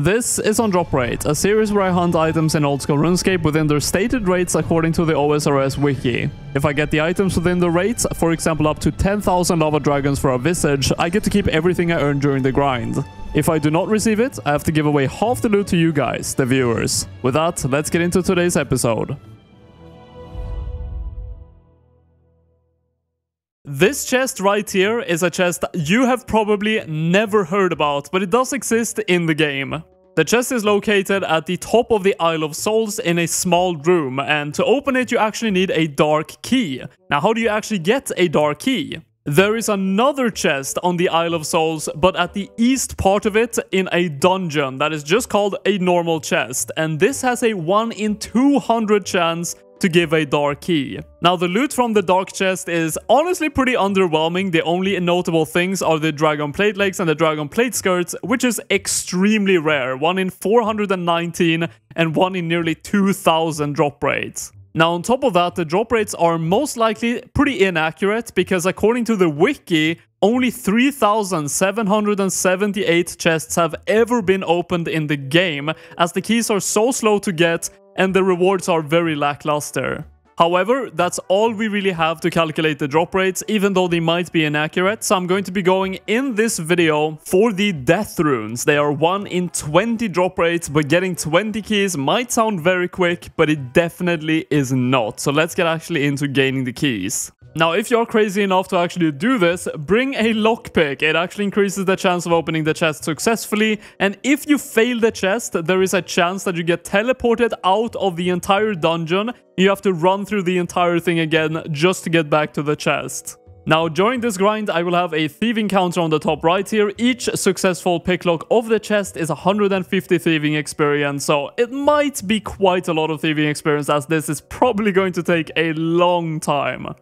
This is on Drop Rate, a series where I hunt items in old school RuneScape within their stated rates according to the OSRS wiki. If I get the items within the rates, for example up to 10,000 lava dragons for a visage, I get to keep everything I earn during the grind. If I do not receive it, I have to give away half the loot to you guys, the viewers. With that, let's get into today's episode. This chest right here is a chest you have probably never heard about, but it does exist in the game. The chest is located at the top of the Isle of Souls in a small room, and to open it you actually need a dark key. Now how do you actually get a dark key? There is another chest on the Isle of Souls, but at the east part of it in a dungeon that is just called a normal chest, and this has a 1 in 200 chance to give a dark key. Now the loot from the dark chest is honestly pretty underwhelming. The only notable things are the dragon plate legs and the dragon plate skirts, which is extremely rare. 1 in 419 and 1 in nearly 2000 drop rates. Now on top of that, the drop rates are most likely pretty inaccurate because according to the wiki, only 3,778 chests have ever been opened in the game as the keys are so slow to get and the rewards are very lackluster. However, that's all we really have to calculate the drop rates, even though they might be inaccurate, so I'm going to be going in this video for the death runes. They are 1 in 20 drop rates, but getting 20 keys might sound very quick, but it definitely is not. So let's get actually into gaining the keys. Now, if you're crazy enough to actually do this, bring a lockpick. It actually increases the chance of opening the chest successfully. And if you fail the chest, there is a chance that you get teleported out of the entire dungeon. You have to run through the entire thing again just to get back to the chest. Now, during this grind, I will have a thieving counter on the top right here. Each successful picklock of the chest is 150 thieving experience, so it might be quite a lot of thieving experience as this is probably going to take a long time.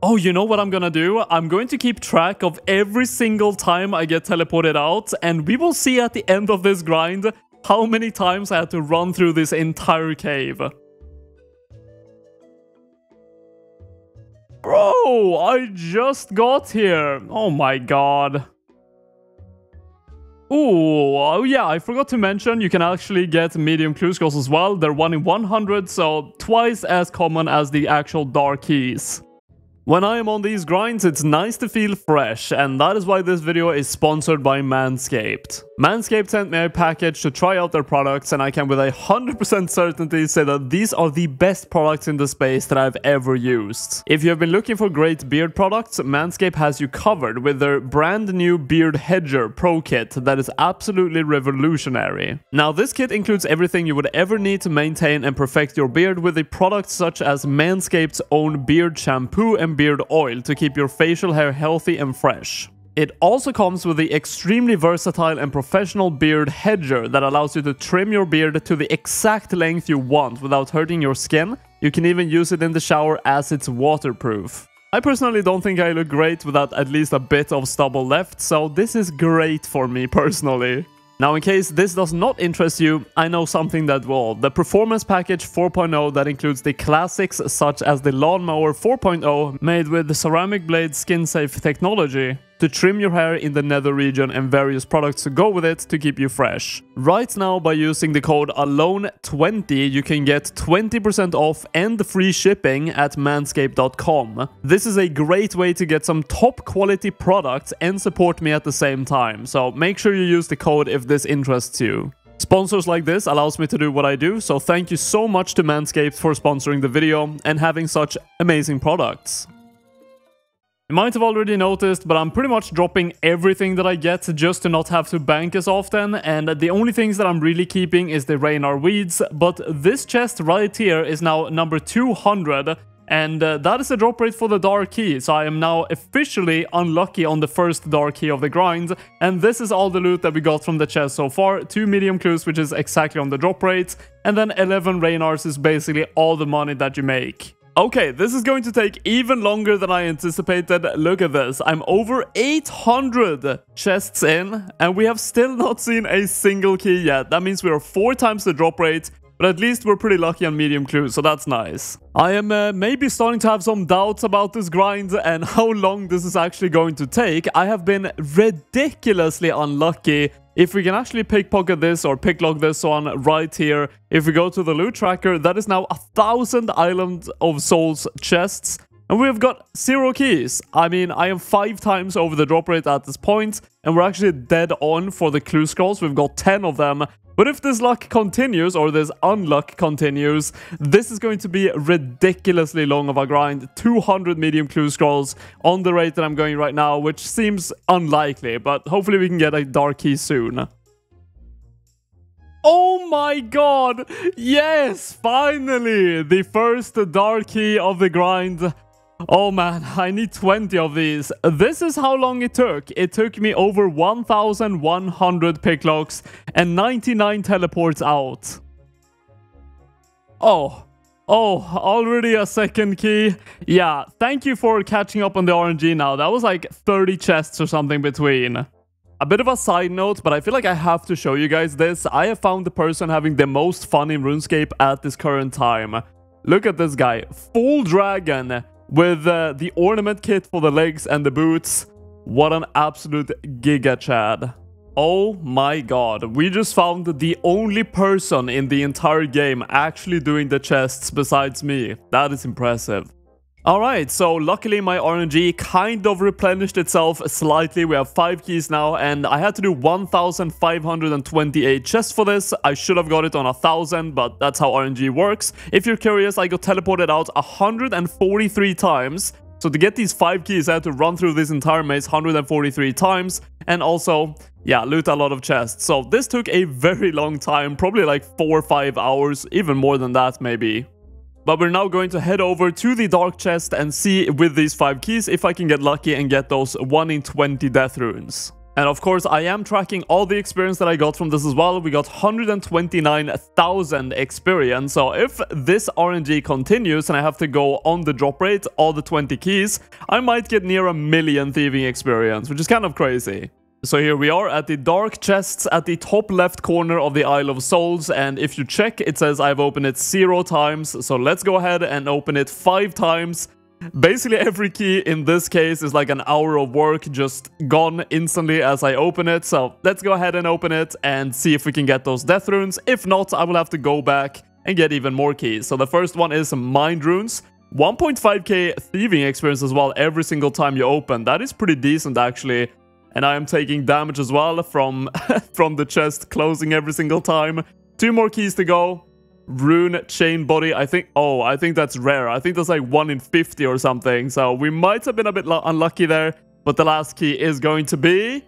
Oh, you know what I'm gonna do? I'm going to keep track of every single time I get teleported out, and we will see at the end of this grind how many times I had to run through this entire cave. Bro, I just got here. Oh my god. Ooh, oh yeah, I forgot to mention you can actually get medium clue scrolls as well. They're 1 in 100, so twice as common as the actual dark keys. When I am on these grinds, it's nice to feel fresh, and that is why this video is sponsored by Manscaped. Manscaped sent me a package to try out their products, and I can with a 100% certainty say that these are the best products in the space that I've ever used. If you have been looking for great beard products, Manscaped has you covered with their brand new Beard Hedger Pro Kit that is absolutely revolutionary. Now, this kit includes everything you would ever need to maintain and perfect your beard with the products such as Manscaped's own beard shampoo and beard oil to keep your facial hair healthy and fresh. It also comes with the extremely versatile and professional beard hedger that allows you to trim your beard to the exact length you want without hurting your skin. You can even use it in the shower as it's waterproof. I personally don't think I look great without at least a bit of stubble left, so this is great for me personally. Now, in case this does not interest you, I know something that will. The Performance Package 4.0 that includes the classics such as the Lawnmower 4.0 made with the ceramic blade skin safe technology to trim your hair in the nether region and various products to go with it to keep you fresh. Right now, by using the code ALONE20, you can get 20% off and free shipping at manscaped.com. This is a great way to get some top quality products and support me at the same time, so make sure you use the code if this interests you. Sponsors like this allows me to do what I do, so thank you so much to Manscaped for sponsoring the video and having such amazing products. You might have already noticed, but I'm pretty much dropping everything that I get just to not have to bank as often, and the only things that I'm really keeping is the Ranarr Weeds, but this chest right here is now number 200, and uh, that is the drop rate for the Dark Key, so I am now officially unlucky on the first Dark Key of the grind, and this is all the loot that we got from the chest so far, 2 medium clues which is exactly on the drop rate, and then 11 Ranarrs is basically all the money that you make. Okay, this is going to take even longer than I anticipated. Look at this. I'm over 800 chests in, and we have still not seen a single key yet. That means we are four times the drop rate, but at least we're pretty lucky on medium clues, so that's nice. I am uh, maybe starting to have some doubts about this grind and how long this is actually going to take. I have been ridiculously unlucky if we can actually pickpocket this or picklock this one right here, if we go to the loot tracker, that is now a thousand Island of Souls chests. And we've got zero keys. I mean, I am five times over the drop rate at this point, and we're actually dead on for the clue scrolls. We've got 10 of them. But if this luck continues, or this unluck continues, this is going to be ridiculously long of a grind. 200 medium clue scrolls on the rate that I'm going right now, which seems unlikely, but hopefully we can get a dark key soon. Oh my god! Yes! Finally! The first dark key of the grind. Oh man, I need 20 of these. This is how long it took. It took me over 1,100 picklocks and 99 teleports out. Oh, oh, already a second key. Yeah, thank you for catching up on the RNG now. That was like 30 chests or something between. A bit of a side note, but I feel like I have to show you guys this. I have found the person having the most fun in RuneScape at this current time. Look at this guy. Full dragon with uh, the ornament kit for the legs and the boots. What an absolute giga chad. Oh my god, we just found the only person in the entire game actually doing the chests besides me. That is impressive. Alright, so luckily my RNG kind of replenished itself slightly. We have 5 keys now, and I had to do 1,528 chests for this. I should have got it on 1,000, but that's how RNG works. If you're curious, I got teleported out 143 times. So to get these 5 keys, I had to run through this entire maze 143 times, and also, yeah, loot a lot of chests. So this took a very long time, probably like 4 or 5 hours, even more than that maybe. But we're now going to head over to the dark chest and see with these 5 keys if I can get lucky and get those 1 in 20 death runes. And of course, I am tracking all the experience that I got from this as well. We got 129,000 experience. So if this RNG continues and I have to go on the drop rate, all the 20 keys, I might get near a million thieving experience, which is kind of crazy. So here we are at the dark chests at the top left corner of the Isle of Souls and if you check it says I've opened it zero times so let's go ahead and open it five times. Basically every key in this case is like an hour of work just gone instantly as I open it so let's go ahead and open it and see if we can get those death runes. If not I will have to go back and get even more keys. So the first one is mind runes. 1.5k thieving experience as well every single time you open. That is pretty decent actually. And I am taking damage as well from, from the chest closing every single time. Two more keys to go. Rune chain body. I think, oh, I think that's rare. I think that's like 1 in 50 or something. So we might have been a bit unlucky there. But the last key is going to be...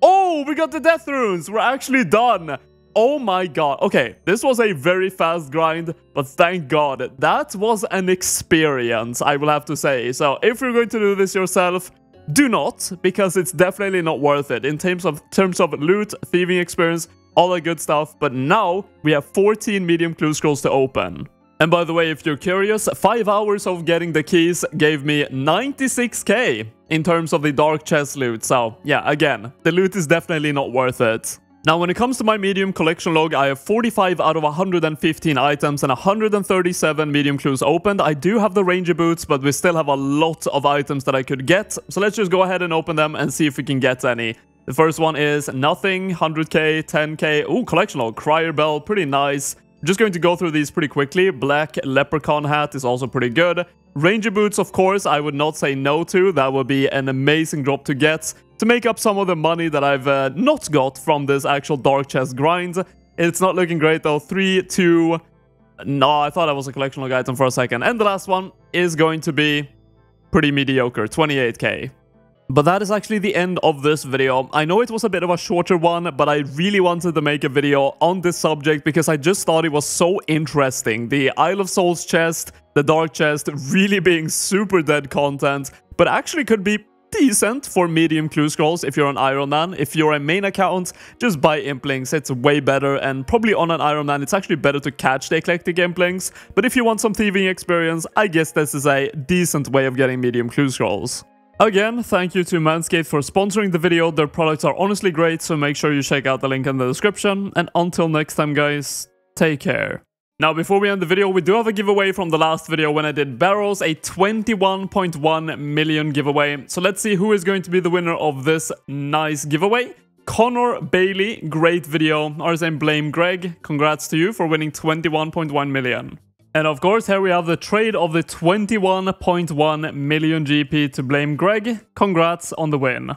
Oh, we got the death runes. We're actually done. Oh my god. Okay, this was a very fast grind, but thank god. That was an experience, I will have to say. So if you're going to do this yourself, do not, because it's definitely not worth it in terms of terms of loot, thieving experience, all that good stuff. But now we have 14 medium clue scrolls to open. And by the way, if you're curious, 5 hours of getting the keys gave me 96k in terms of the dark chest loot. So yeah, again, the loot is definitely not worth it. Now, when it comes to my medium collection log, I have 45 out of 115 items and 137 medium clues opened. I do have the ranger boots, but we still have a lot of items that I could get. So let's just go ahead and open them and see if we can get any. The first one is nothing, 100k, 10k. Ooh, collection log, crier bell, pretty nice. I'm just going to go through these pretty quickly. Black leprechaun hat is also pretty good. Ranger boots, of course, I would not say no to. That would be an amazing drop to get to make up some of the money that I've uh, not got from this actual dark chest grind. It's not looking great though. 3, 2... No, I thought that was a collection item for a second. And the last one is going to be pretty mediocre, 28k. But that is actually the end of this video. I know it was a bit of a shorter one, but I really wanted to make a video on this subject because I just thought it was so interesting. The Isle of Souls chest, the Dark chest, really being super dead content, but actually could be decent for medium clue scrolls if you're an Iron Man. If you're a main account, just buy Implings. It's way better and probably on an Iron Man, it's actually better to catch the eclectic Implings. But if you want some thieving experience, I guess this is a decent way of getting medium clue scrolls. Again, thank you to Manscaped for sponsoring the video. Their products are honestly great, so make sure you check out the link in the description. And until next time, guys, take care. Now, before we end the video, we do have a giveaway from the last video when I did barrels, a 21.1 million giveaway. So let's see who is going to be the winner of this nice giveaway. Connor Bailey, great video. RSM Blame Greg, congrats to you for winning 21.1 million. And of course, here we have the trade of the 21.1 million GP to Blame Greg. Congrats on the win.